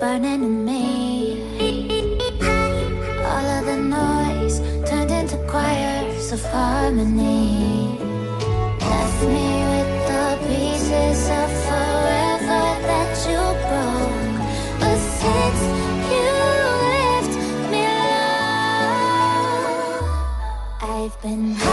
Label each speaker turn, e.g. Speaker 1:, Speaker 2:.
Speaker 1: burning in me. All of the noise turned into choirs of harmony. Left me with the pieces of forever that you broke. But since you left me alone, I've been.